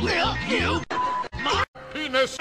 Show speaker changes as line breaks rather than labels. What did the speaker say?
Will you? My penis.